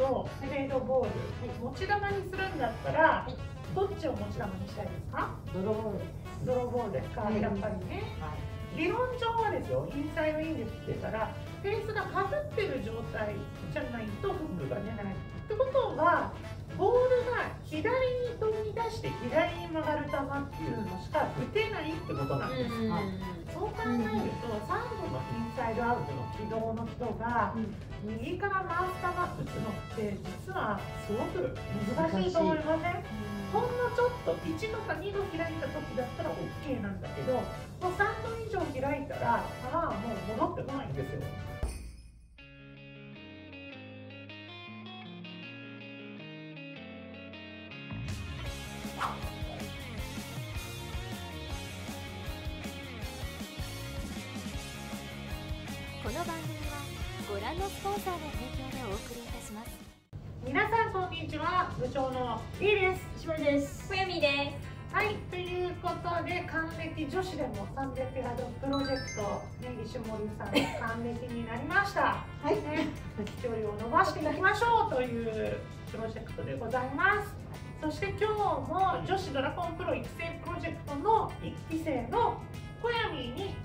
とフェードボール、持ち球にするんだったら、どっちを持ち球にしたいですか？ドローボールです。ドローボールですか、はい。やっぱりね。はい。理論上はですよインサイドインで振ってたらフェースがかぶってる状態じゃないとフックが出ない。ってことはボールが左に飛び出して左に曲がる球っていうのしか打てないってことなんです、そう考えるとサンドのインサイドアウトの軌道の人が右から回す球打つのって実はすごく難しいと思いません？ほんのちょっと1度か2度開いた時だったら OK なんだけどもう3度以上開いたら球はもう戻ってこないんですよ。こ覧のスポンサーの提供でお送りいたします。皆さんこんにちは部長の D です。島です。小みではいということで還暦女子でも300ヤードプロジェクトね石森さん還暦になりました。はい。ね、飛距離を伸ばしていきましょうというプロジェクトでございます。そして今日も女子ドラゴンプロ育成プロジェクトの1期生の小闇に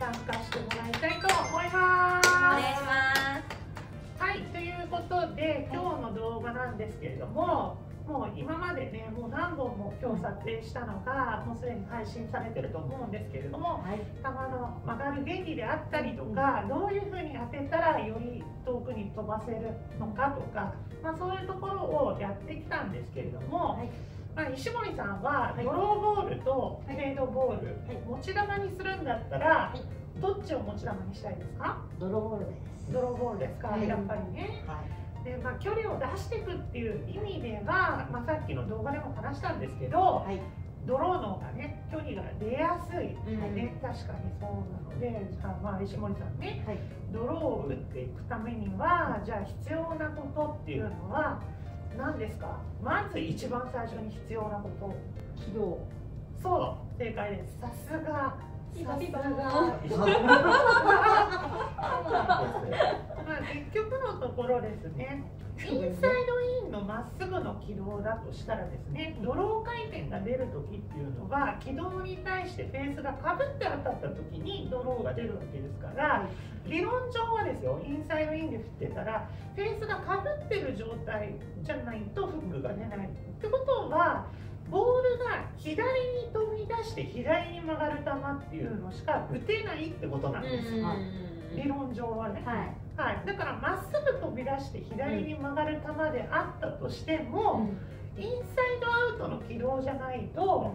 参加してもらいたいと思います。お願いしまはいということで今日の動画なんですけれどももう今までねもう何本も今日撮影したのがもうすでに配信されてると思うんですけれどもはい。球の曲がる原理であったりとか、どういうふうに当てたらより遠くに飛ばせるのかとか、まあ、そういうところをやってきたんですけれども、はいまあ、石森さんははいドローボールとフェードボール、はい持ち球にするんだったら、はい。どっちを持ち球にしたいですか？ドローボールです。ドローボールですか、はい。やっぱりね。はい。でまあ、距離を出していくっていう意味では、まあ、さっきの動画でも話したんですけど、はい。ドローの方がね距離が出やすい、うん。ね確かにそうなのでじゃあまあ石森さんねはい。ドローを打っていくためにはじゃあ必要なことっていうのは何ですか？まず一番最初に必要なこと。軌道そう。正解です。さすが。さすが。まあ結局のところですね。インサイドインのまっすぐの軌道だとしたらですねドロー回転が出る時っていうのは軌道に対してフェースがかぶって当たった時にドローが出るわけですから理論上はですよインサイドインで振ってたらフェースがかぶってる状態じゃないとフックが出ない。ってことはボールが左に飛び出して左に曲がる球っていうのしか打てないってことなんです、理論上はね、はい。はい、だからまっすぐ飛び出して左に曲がる球であったとしても、インサイドアウトの軌道じゃないと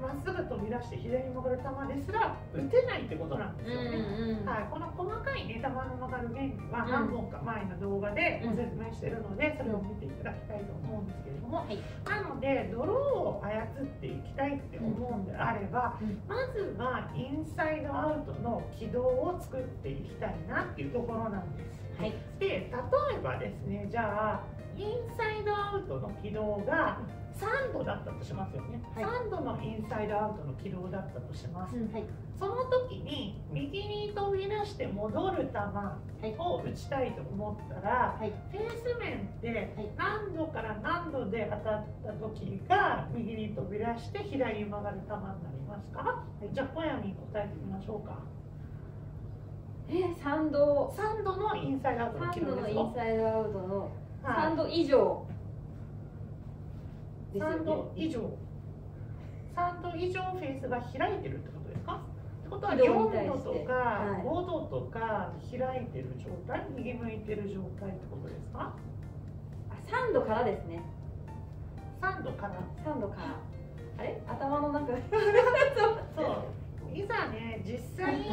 まっすぐ飛び出して左に曲がる球ですら打てないってことなんですよね。はい、この細かいね球の曲がる原理はうん何本か前の動画でご説明してるので、それを見ていただきたいと思うんですけれども、はいなのでドローを操っていきたいって思うんであれば、うんまずはインサイドアウトの軌道を作っていきたいなっていうところなんです。はいで例えばですねじゃあインサイドアウトの軌道が3度だったとしますよね、はい。3度のインサイドアウトの軌道だったとします、はい。その時に右に飛び出して戻る球を打ちたいと思ったら、はい。フェース面ってはい。何度から何度で当たった時が右に飛び出して左に曲がる球になりますか、じゃあ小山に答えてみましょうか。え三度3度のインサイドアウトの三軌道ですよ。度のインサイドアウトのはい。三度以上3ね。度以上3度以上フェースが開いてるってことですか？ってことは軌道に4対して。度とかはい。5度とか開いてる状態右向いてる状態ってことですか？あ三度からですね。3度から？三度から。あれ？頭の中。そう。いざね実際に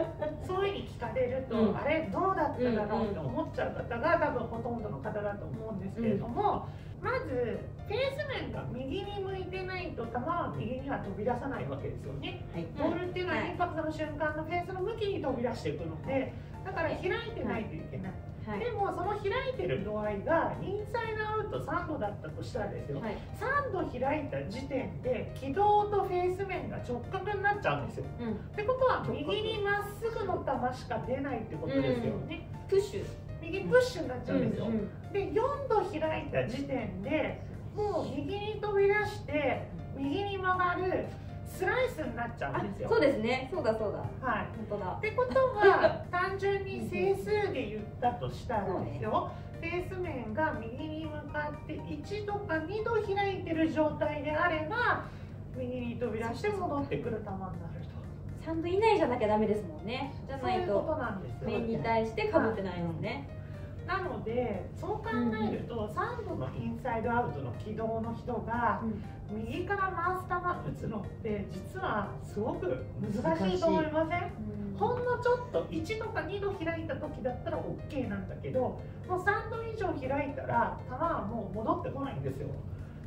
そういうに聞かれると、うん。あれどうだっただろうって思っちゃう方が多分ほとんどの方だと思うんですけれども、まずフェース面が右に向いてないと球は右には飛び出さないわけですよね。はい。ボールっていうのははいインパクトの瞬間のフェースの向きに飛び出していくのでだから開いてないといけない、はい。でもその開いてる度合いがインサイドアウト3度だったとしたらですよ、はい。3度開いた時点で軌道とフェース面が直角になっちゃうんですよ。うん。ってことは右にまっすぐの球しか出ないってことですよね、プッシュ右右プッシュになっちゃうんですよ、うんで4度開いた時点でもう右に飛び出して右に曲がるスライスになっちゃうんですよ。そうですね。そうだそうだ。はい。本当だ。ってことは単純に整数で言ったとしたらですよ、フェース面が右に向かって1度か2度開いてる状態であれば右に飛び出して戻ってくる球になると。3度以内じゃなきゃダメですもんね。じゃないと。面に対してかぶってないですねなのでそう考えると3度のインサイドアウトの軌道の人が右から回す球打つのって実はすごく難しいと思いません？ほんのちょっと1度か2度開いた時だったら OK なんだけどもう3度以上開いたら球はもう戻ってこないんですよ。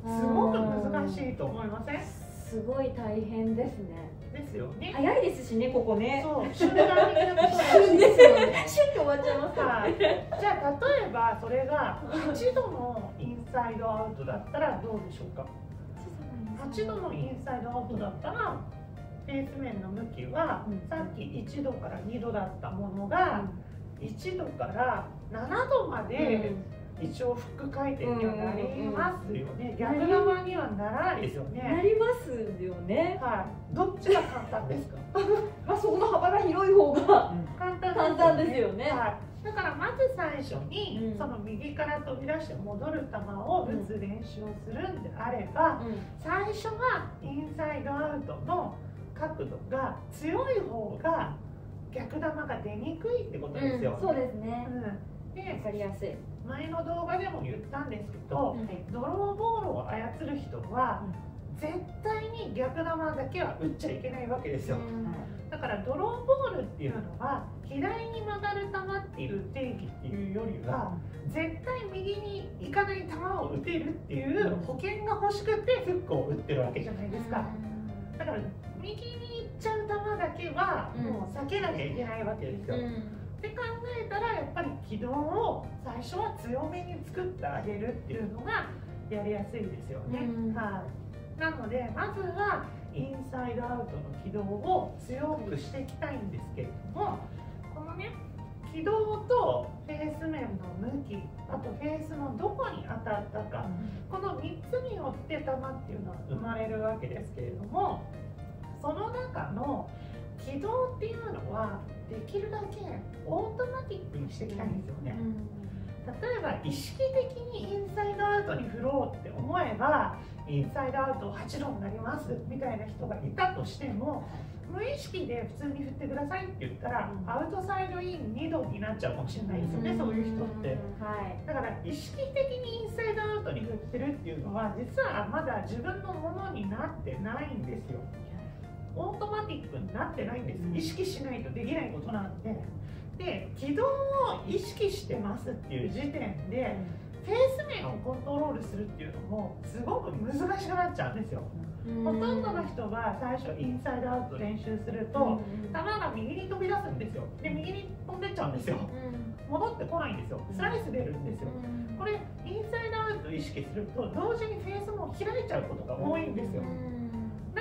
すごく難しいと思いません？すごい大変ですね。ですよね。早いですしねここね。そう瞬間になってしまう旬ですよね。シュッと終わっちゃいますからはい、じゃあ例えばそれが8度のインサイドアウトだったらどうでしょうか？8度のインサイドアウトだったらフェース面の向きはうん。さっき1度から2度だったものが1度から7度まで一応フック回転にはなりますよね。逆側にはならないですよなねりますよね。はい。どっちが簡単ですか？ま あそこの幅が広い方が簡単簡単ですよね。はい、だからまず最初に、うん。その右から飛び出して戻る球を打つ練習をするんであれば、最初はインサイドアウトの角度が強い方が逆球が出にくいってことですよ、そうですね。うん。わでかりやすい前の動画でも言ったんですけど、ドローボールを操る人は、絶対に逆球だけは打っちゃいけないわけですよ、だからドローボールっていうのは左に曲がる球っていう定義っていうよりは絶対右に行かない球を打てるっていう保険が欲しくてフックを打ってるわけじゃないですか。だから右に行っちゃう球だけはもう避けなきゃいけないわけですよ、って考えたらやっぱり軌道を最初は強めに作ってあげるっていうのがやりやすいですよね、うん。はい、なのでまずはインサイドアウトの軌道を強くしていきたいんですけれどもこのね軌道とフェース面の向きあとフェースのどこに当たったかこの3つによって球っていうのは生まれるわけですけれどもその中の軌道っていうのはできるだけオートマティックにしていきたいんですよね。例えば意識的にインサイドアウトに振ろうって思えばインサイドアウト8度になりますみたいな人がいたとしても無意識で普通に振ってくださいって言ったら、うん。アウトサイドイン2度になっちゃうかもしれないですよね、そういう人って。はい。だから意識的にインサイドアウトに振ってるっていうのは実はまだ自分のものになってないんですよオートマティックになってないんです。意識しないとできないことなんで。で軌道を意識してますっていう時点でフェース面をコントロールするっていうのもすごく難しくなっちゃうんですよ。ほとんどの人が最初インサイドアウト練習すると球が右に飛び出すんですよ。で右に飛んでっちゃうんですよ。戻ってこないんですよ。スライス出るんですよ。これインサイドアウト意識すると同時にフェースも開いちゃうことが多いんですよ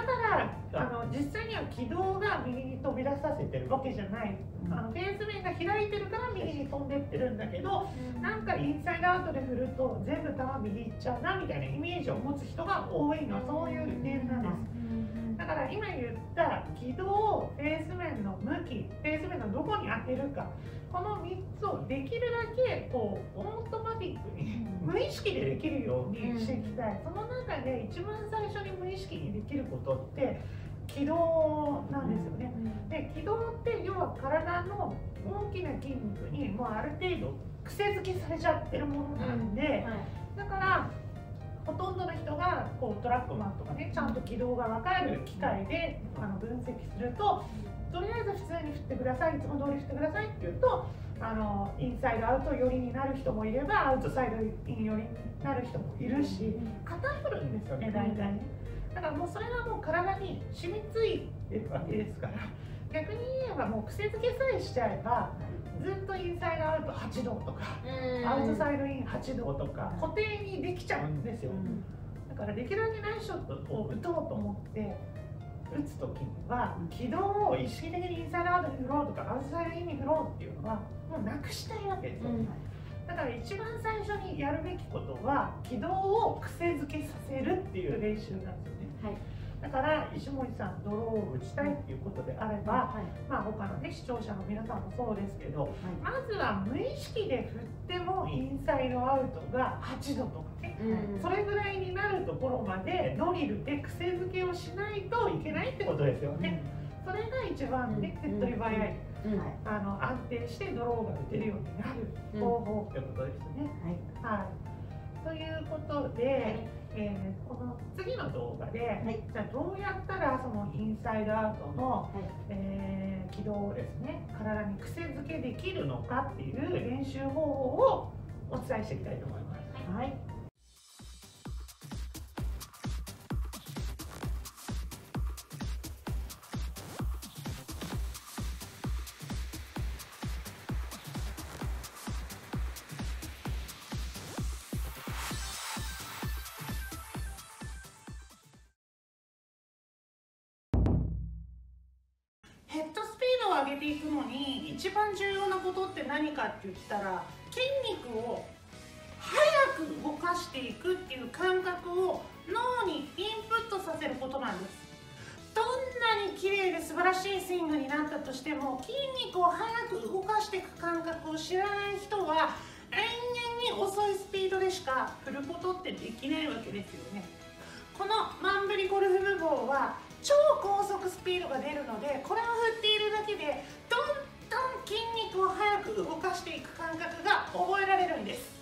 だからあ。の実際には軌道が右に飛び出させてるわけじゃない。あのフェース面が開いてるから右に飛んでってるんだけどなんかインサイドアウトで振ると全部球右行っちゃうなみたいなイメージを持つ人が多いのはそういう理由なんです今言った軌道フェース面の向きフェース面のどこに当てるかこの3つをできるだけこうオートマティックに無意識でできるようにしていきたい、その中で一番最初に無意識にできることって軌道なんですよね、で軌道って要は体の大きな筋肉にもうある程度癖づけされちゃってるものなんで、だからほとんどの人がこうトラックマンとかねちゃんと軌道が分かる機械であの分析するととりあえず普通に振ってくださいいつも通り振ってくださいって言うとあのインサイドアウト寄りになる人もいればアウトサイドイン寄りになる人もいるし偏るんですよね大体。ねだからもうそれはもう体に染みついてるわけですから逆に言えばもう癖づけさえしちゃえばずっとインサイドアウト8度とかアウトサイドイン8度とか固定にできちゃうんですよ。だからできるだけナイスショットを打とうと思って打つ時には軌道を意識的にインサイドアウトに振ろうとかアウトサイドインに振ろうっていうのはもうなくしたいわけですよ、だから一番最初にやるべきことは軌道を癖づけさせるっていう練習なんですよね。はいだから石森さんドローを打ちたいっていうことであれば、はい。まあ他のね視聴者の皆さんもそうですけどまずは無意識で振ってもインサイドアウトが8度とかねうんそれぐらいになるところまでドリルで癖づけをしないといけないってことですよね。それが一番ね手っ取り早い。うん。あの安定してドローが打てるようになる方法ってことですね。はい。はい、ということで、えーこの次の動画で、い。じゃあどうやったらそのインサイドアウトの、はい。えー軌道をですね体に癖づけできるのかっていう練習方法をお伝えしていきたいと思います。はいヘッドスピードを上げていくのに一番重要なことって何かって言ったら筋肉を速く動かしていくっていう感覚を脳にインプットさせることなんです。どんなに綺麗で素晴らしいスイングになったとしても筋肉を速く動かしていく感覚を知らない人は延々に遅いスピードでしか振ることってできないわけですよね。このマンブリゴルフ部棒は超高速スピードが出るのでこれを振っているだけでどんどん筋肉を速く動かしていく感覚が覚えられるんです。